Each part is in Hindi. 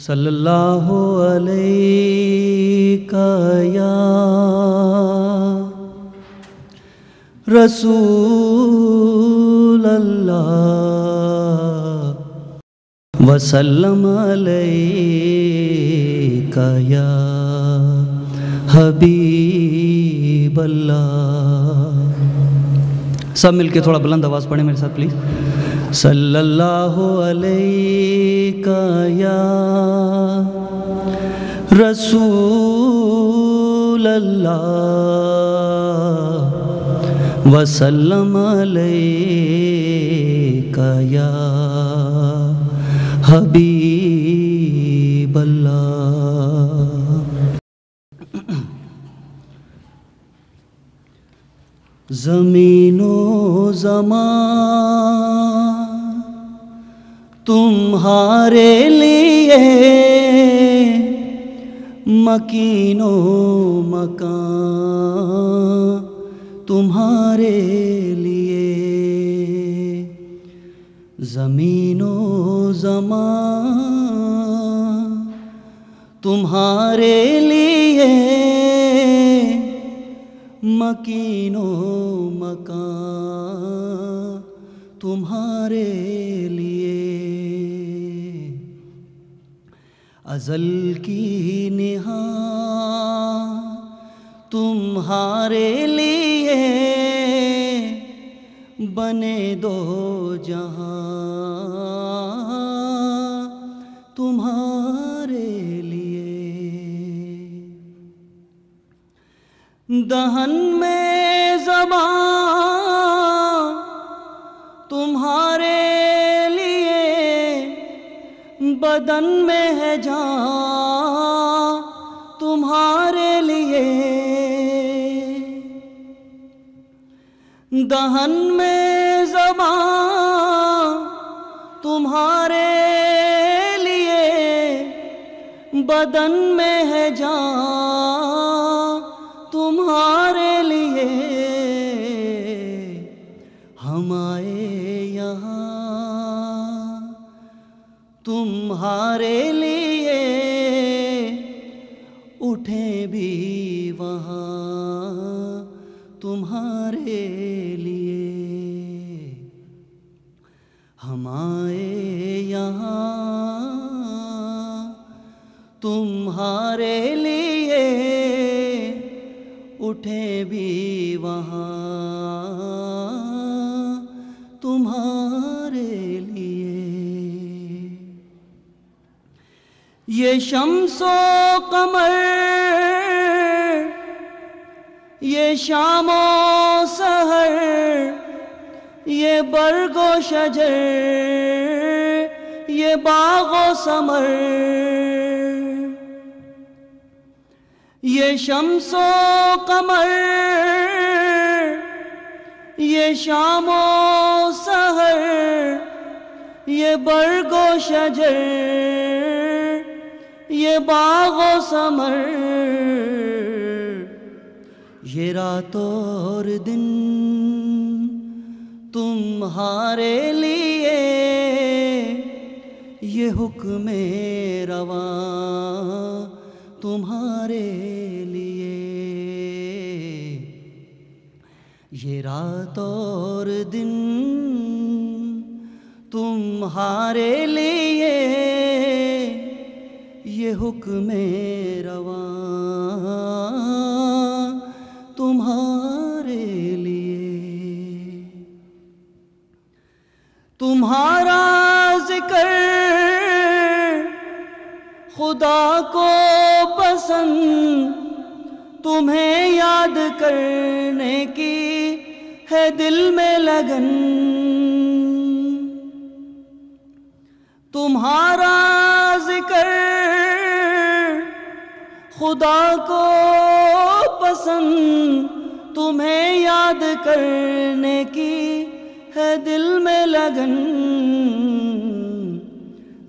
सल्लल्लाहु अलैका रसूल अल्लाह वसल्लम अलैका हबीब अल्लाह सब मिलके थोड़ा बुलंद आवाज़ पढ़े मेरे साथ प्लीज़ सल्लल्लाहु अलैका या रसूल अल्लाह वसल्लम अलैका या हबीब अल्लाह ज़मीनो ज़मान तुम्हारे लिए मकीनो मकान तुम्हारे लिए। ज़मीनो जमा तुम्हारे लिए। मकीनो मकान तुम्हारे लिए। अजल की निहा तुम्हारे लिए बने दो जहाँ तुम्हारे लिए। दहन में जबान बदन में है जान तुम्हारे लिए। दहन में जबान तुम्हारे लिए। बदन में है जान तुम्हारे लिए। हम आए यहाँ। तुम्हारे लिए उठे भी वहाँ तुम्हारे लिए। हम आए यहाँ तुम्हारे लिए उठे भी वहाँ तुम्हारे ये शमसो कमर, ये शामो सहर, ये बरगो शजर, ये बागो समर। ये शमसो कमर, ये शामो सहर ये बरगो शजर, ये बागो समर। ये रात और दिन तुम्हारे लिए, ये हुक्म रवा तुम्हारे लिए। ये रात और दिन तुम्हारे लिए ये हुक्म रवा। तुम्हारे लिए। तुम्हारा ज़िक्र खुदा को पसंद, तुम्हें याद करने की है दिल में लगन। तुम्हारा ज़िक्र खुदा को पसंद, तुम्हें याद करने की है दिल में लगन।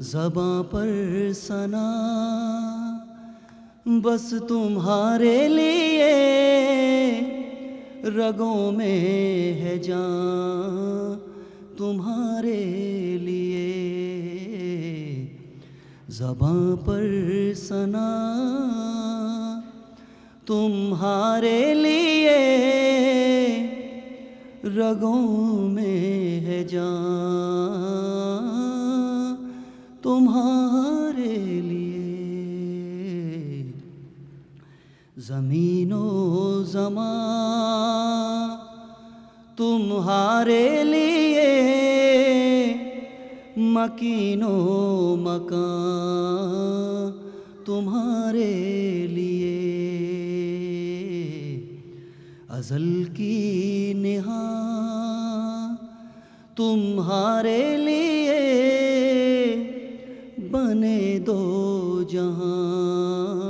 जबा पर सना, बस तुम्हारे लिए रगों में है जान। तुम्हारे लिए। जबां पर सना, तुम्हारे लिए रगों में है जान तुम्हारे लिए। ज़मीनो जमा, तुम्हारे लिए मकीनो मकान तुम्हारे लिए। अजल की निहा तुम्हारे लिए बने दो जहाँ।